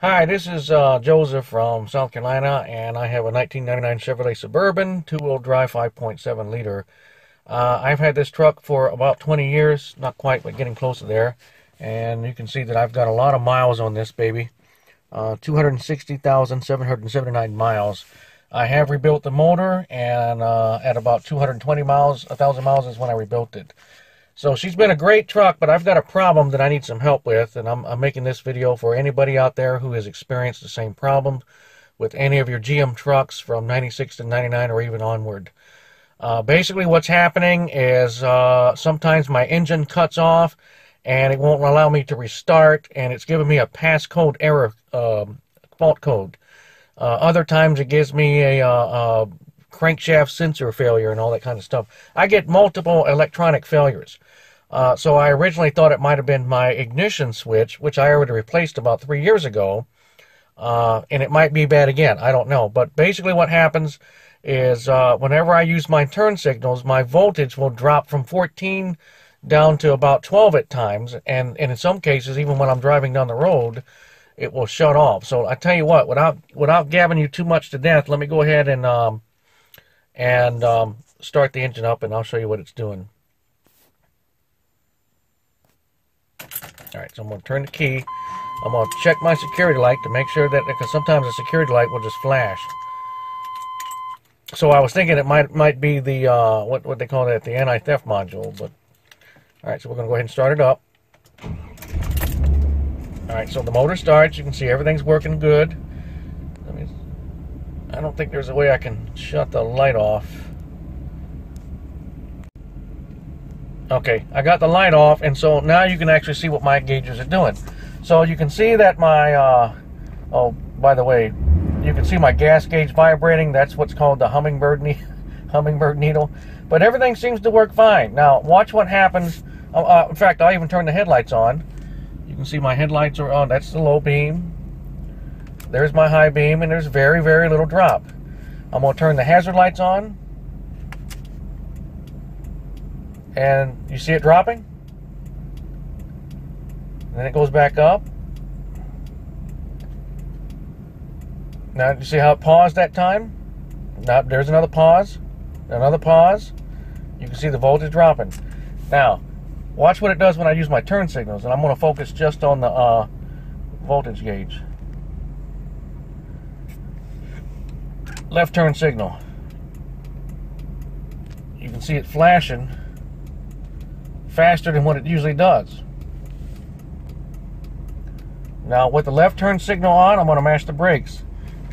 Hi, this is uh, Joseph from South Carolina, and I have a 1999 Chevrolet Suburban two-wheel drive 5.7 liter. Uh, I've had this truck for about 20 years, not quite, but getting close to there. And you can see that I've got a lot of miles on this baby, uh, 260,779 miles. I have rebuilt the motor, and uh, at about 220 miles, 1,000 miles is when I rebuilt it. So she's been a great truck, but I've got a problem that I need some help with, and I'm, I'm, making this video for anybody out there who has experienced the same problem with any of your GM trucks from 96 to 99 or even onward. Uh, basically, what's happening is uh, sometimes my engine cuts off and it won't allow me to restart, and it's giving me a passcode error um, fault code. Uh, other times, it gives me a, a uh, uh, crankshaft sensor failure and all that kind of stuff. I get multiple electronic failures. Uh, so I originally thought it might have been my ignition switch, which I already replaced about three years ago. Uh, and it might be bad again. I don't know. But basically, what happens is uh, whenever I use my turn signals, my voltage will drop from 14 down to about 12 at times. And, and in some cases, even when I'm driving down the road, it will shut off. So I tell you what, without without gabbing you too much to death, let me go ahead and um, and um, start the engine up, and I'll show you what it's doing. All right, so I'm going to turn the key. I'm going to check my security light to make sure that, because sometimes the security light will just flash. So I was thinking it might might be the, uh, what, what they call that, the anti-theft module. But All right, so we're going to go ahead and start it up. All right, so the motor starts. You can see everything's working good. I mean, I don't think there's a way I can shut the light off. Okay, I got the light off, and so now you can actually see what my gauges are doing. So you can see that my, uh, oh, by the way, you can see my gas gauge vibrating. That's what's called the hummingbird, ne hummingbird needle. But everything seems to work fine. Now, watch what happens. Uh, uh, in fact, I'll even turn the headlights on. You can see my headlights are on. That's the low beam. There's my high beam, and there's very, very little drop. I'm going to turn the hazard lights on. And you see it dropping? And then it goes back up? Now you see how it paused that time? Now there's another pause another pause. You can see the voltage dropping. Now watch what it does when I use my turn signals and I'm going to focus just on the uh, voltage gauge. Left turn signal. You can see it flashing faster than what it usually does. Now with the left turn signal on, I'm going to mash the brakes.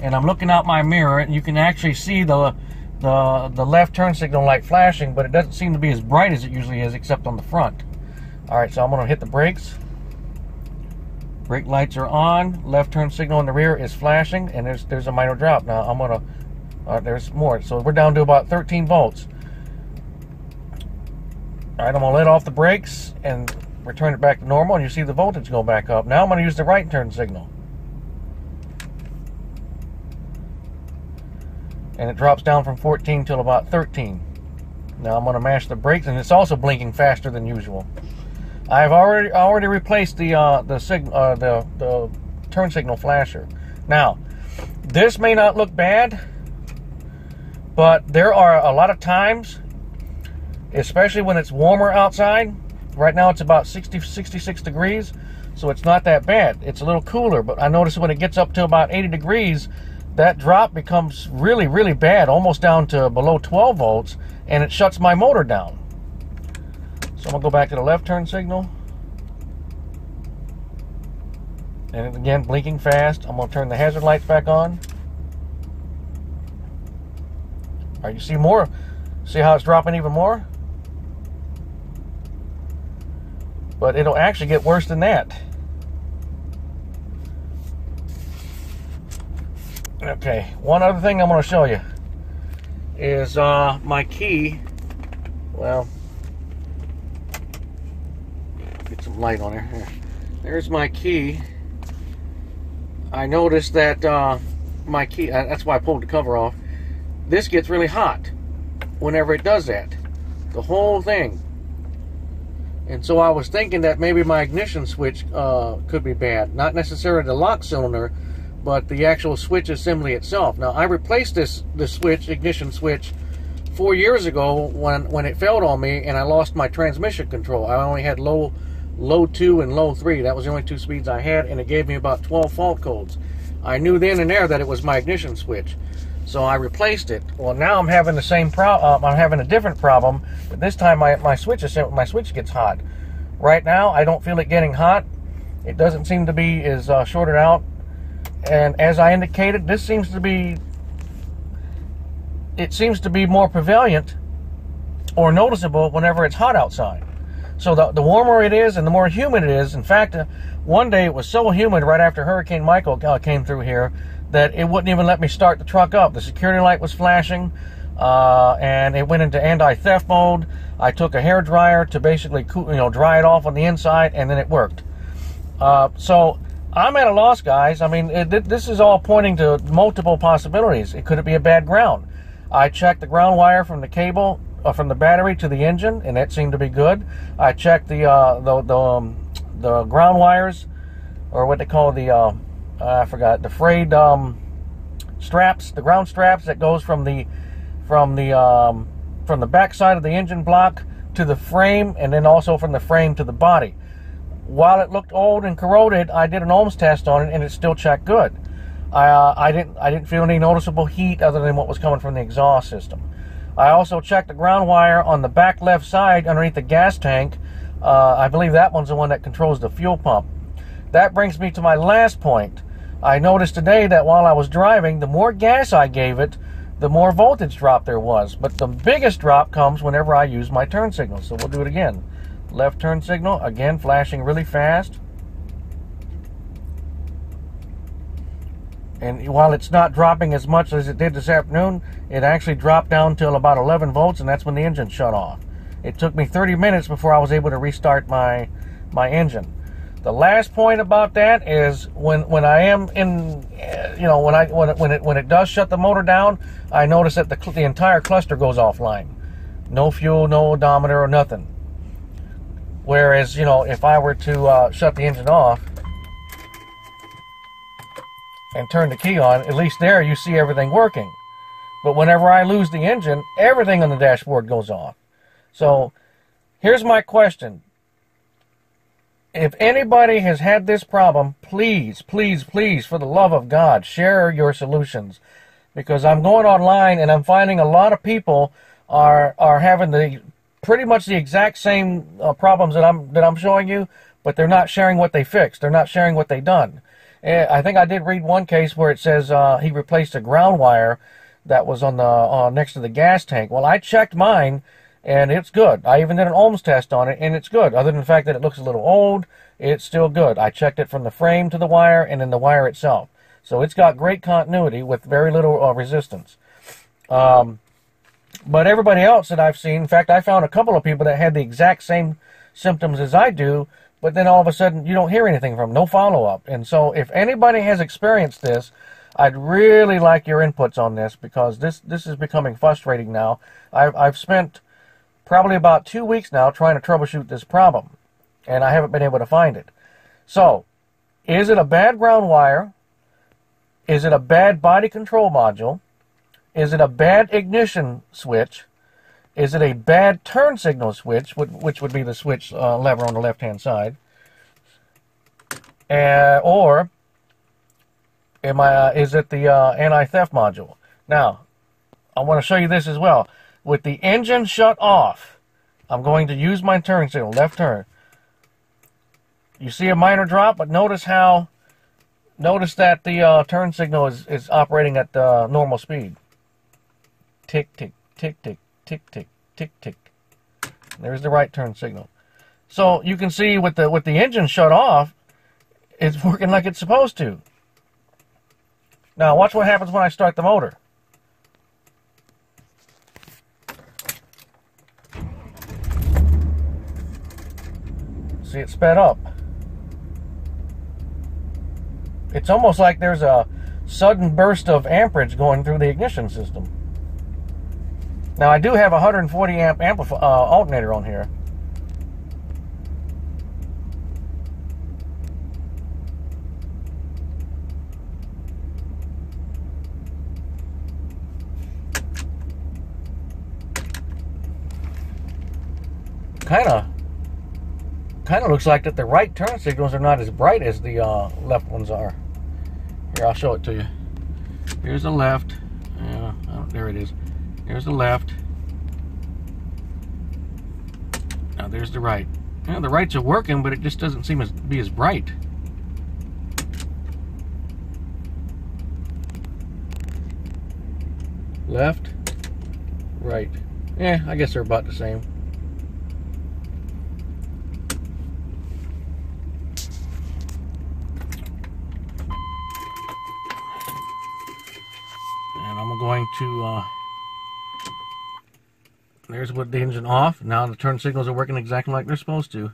And I'm looking out my mirror and you can actually see the, the, the left turn signal light flashing, but it doesn't seem to be as bright as it usually is except on the front. Alright, so I'm going to hit the brakes. Brake lights are on. Left turn signal in the rear is flashing and there's, there's a minor drop. Now I'm going to, uh, there's more. So we're down to about 13 volts. All right, I'm gonna let off the brakes and return it back to normal, and you see the voltage go back up. Now I'm gonna use the right turn signal. And it drops down from 14 till about 13. Now I'm gonna mash the brakes, and it's also blinking faster than usual. I've already already replaced the uh, the, sig uh, the the turn signal flasher. Now, this may not look bad, but there are a lot of times especially when it's warmer outside. Right now it's about 60, 66 degrees, so it's not that bad. It's a little cooler, but I notice when it gets up to about 80 degrees, that drop becomes really, really bad, almost down to below 12 volts, and it shuts my motor down. So I'm gonna go back to the left turn signal. And again, blinking fast. I'm gonna turn the hazard lights back on. All right, you see more? See how it's dropping even more? But it'll actually get worse than that. Okay, one other thing I'm going to show you is uh, my key. Well, get some light on there. There's my key. I noticed that uh, my key, uh, that's why I pulled the cover off. This gets really hot whenever it does that. The whole thing And so I was thinking that maybe my ignition switch uh, could be bad. Not necessarily the lock cylinder, but the actual switch assembly itself. Now I replaced this the switch ignition switch four years ago when when it failed on me and I lost my transmission control. I only had low low two and low three. That was the only two speeds I had, and it gave me about 12 fault codes. I knew then and there that it was my ignition switch. So I replaced it. Well, now I'm having the same problem. Uh, I'm having a different problem. But this time my, my switch is my switch gets hot. Right now, I don't feel it getting hot. It doesn't seem to be as uh, shorted out. And as I indicated, this seems to be it seems to be more prevalent or noticeable whenever it's hot outside. So the, the warmer it is and the more humid it is. In fact, uh, one day it was so humid right after Hurricane Michael uh, came through here that it wouldn't even let me start the truck up. The security light was flashing, uh, and it went into anti-theft mode. I took a hair dryer to basically you know dry it off on the inside, and then it worked. Uh, so I'm at a loss, guys. I mean, it, this is all pointing to multiple possibilities. It could it be a bad ground? I checked the ground wire from the cable uh, from the battery to the engine, and that seemed to be good. I checked the uh, the the, um, the ground wires, or what they call the uh, I forgot the frayed um, straps, the ground straps that goes from the from the um, from the back side of the engine block to the frame, and then also from the frame to the body. While it looked old and corroded, I did an ohms test on it, and it still checked good. I, uh, I didn't I didn't feel any noticeable heat other than what was coming from the exhaust system. I also checked the ground wire on the back left side underneath the gas tank. Uh, I believe that one's the one that controls the fuel pump. That brings me to my last point. I noticed today that while I was driving, the more gas I gave it, the more voltage drop there was. But the biggest drop comes whenever I use my turn signal. So we'll do it again. Left turn signal, again flashing really fast. And while it's not dropping as much as it did this afternoon, it actually dropped down till about 11 volts, and that's when the engine shut off. It took me 30 minutes before I was able to restart my my engine. The last point about that is when when I am in, you know, when I when it, when it when it does shut the motor down, I notice that the the entire cluster goes offline. No fuel, no odometer, or nothing. Whereas you know, if I were to uh, shut the engine off and turn the key on, at least there you see everything working. But whenever I lose the engine, everything on the dashboard goes off. So here's my question if anybody has had this problem, please, please, please, for the love of God, share your solutions. Because I'm going online and I'm finding a lot of people are are having the pretty much the exact same uh, problems that I'm that I'm showing you, but they're not sharing what they fixed. They're not sharing what they done. And I think I did read one case where it says uh, he replaced a ground wire that was on the uh, next to the gas tank. Well, I checked mine and it's good. I even did an ohms test on it, and it's good. Other than the fact that it looks a little old, it's still good. I checked it from the frame to the wire and then the wire itself. So it's got great continuity with very little uh, resistance. Um, but everybody else that I've seen, in fact, I found a couple of people that had the exact same symptoms as I do, but then all of a sudden you don't hear anything from them, no follow up. And so if anybody has experienced this, I'd really like your inputs on this because this this is becoming frustrating now. I've I've spent probably about two weeks now trying to troubleshoot this problem, and I haven't been able to find it. So, is it a bad ground wire? Is it a bad body control module? Is it a bad ignition switch? Is it a bad turn signal switch, which would be the switch uh, lever on the left-hand side? Uh, or am I, uh, is it the uh, anti-theft module? Now, I want to show you this as well with the engine shut off, I'm going to use my turn signal, left turn. You see a minor drop, but notice how, notice that the uh, turn signal is, is operating at uh, normal speed. Tick, tick, tick, tick, tick, tick, tick, tick. There's the right turn signal. So you can see with the with the engine shut off, it's working like it's supposed to. Now watch what happens when I start the motor. See, it sped up. It's almost like there's a sudden burst of amperage going through the ignition system. Now, I do have a 140 amp uh, alternator on here. Kind of kind of looks like that the right turn signals are not as bright as the uh, left ones are. Here, I'll show it to you. Here's the left. Yeah, oh, there it is. There's the left. Now there's the right. Yeah, the rights are working, but it just doesn't seem to be as bright. Left, right. Yeah, I guess they're about the same. And I'm going to, uh, there's what the engine off. Now the turn signals are working exactly like they're supposed to.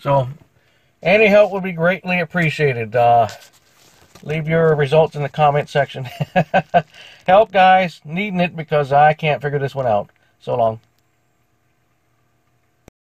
So, any help would be greatly appreciated. Uh, leave your results in the comment section. help, guys. Needing it because I can't figure this one out. So long.